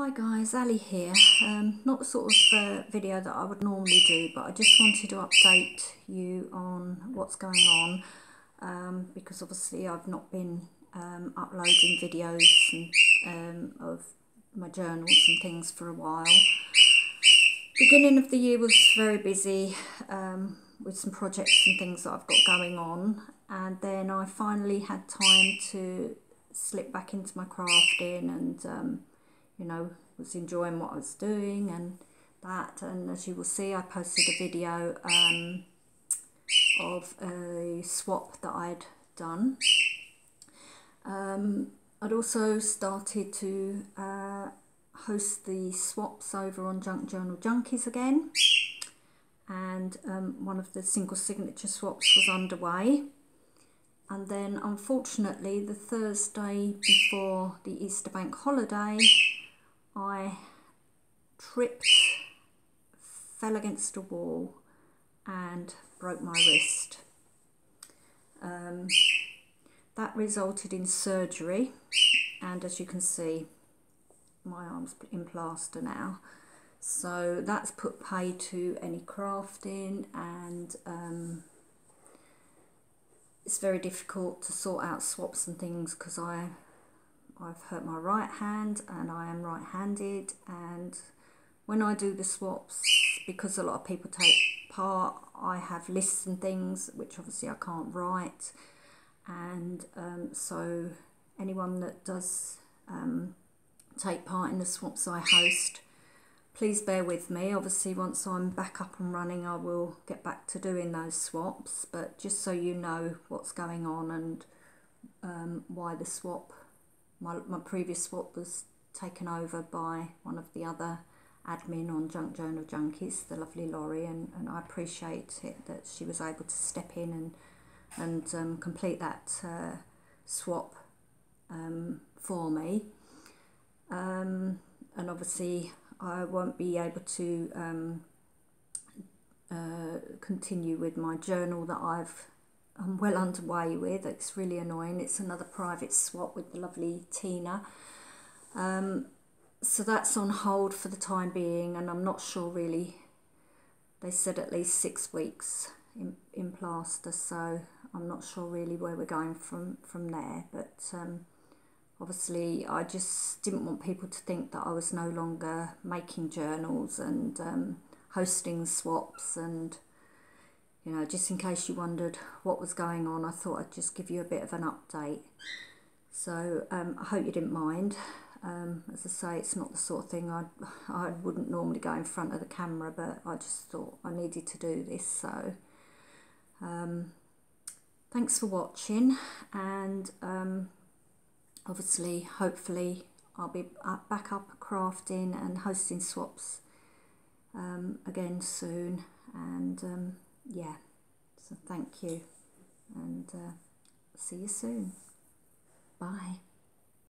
Hi guys, Aly here. Um, not the sort of uh, video that I would normally do, but I just wanted to update you on what's going on um, because obviously I've not been um, uploading videos and, um, of my journals and things for a while. Beginning of the year was very busy um, with some projects and things that I've got going on, and then I finally had time to slip back into my crafting and um, you know, was enjoying what I was doing and that. And as you will see, I posted a video um, of a swap that I'd done. Um, I'd also started to uh, host the swaps over on Junk Journal Junkies again. And um, one of the single signature swaps was underway. And then, unfortunately, the Thursday before the Easter bank holiday, I tripped, fell against a wall and broke my wrist. Um, that resulted in surgery and as you can see my arm's in plaster now so that's put pay to any crafting and um, it's very difficult to sort out swaps and things because I I've hurt my right hand and I am right-handed and when I do the swaps because a lot of people take part I have lists and things which obviously I can't write. And um, so anyone that does um, take part in the swaps I host please bear with me. Obviously once I'm back up and running I will get back to doing those swaps. But just so you know what's going on and um, why the swap my, my previous swap was taken over by one of the other admin on Junk Journal Junkies, the lovely Laurie, and, and I appreciate it that she was able to step in and and um, complete that uh, swap um, for me. Um, and obviously, I won't be able to um, uh, continue with my journal that I've I'm well underway with. It's really annoying. It's another private swap with the lovely Tina. Um, so that's on hold for the time being, and I'm not sure really. They said at least six weeks in, in plaster, so I'm not sure really where we're going from, from there. But um, obviously, I just didn't want people to think that I was no longer making journals and um, hosting swaps and you know, just in case you wondered what was going on, I thought I'd just give you a bit of an update. So um, I hope you didn't mind. Um, as I say, it's not the sort of thing I I wouldn't normally go in front of the camera, but I just thought I needed to do this. So um, thanks for watching, and um, obviously, hopefully, I'll be back up crafting and hosting swaps um, again soon, and um, yeah, so thank you and uh, see you soon. Bye.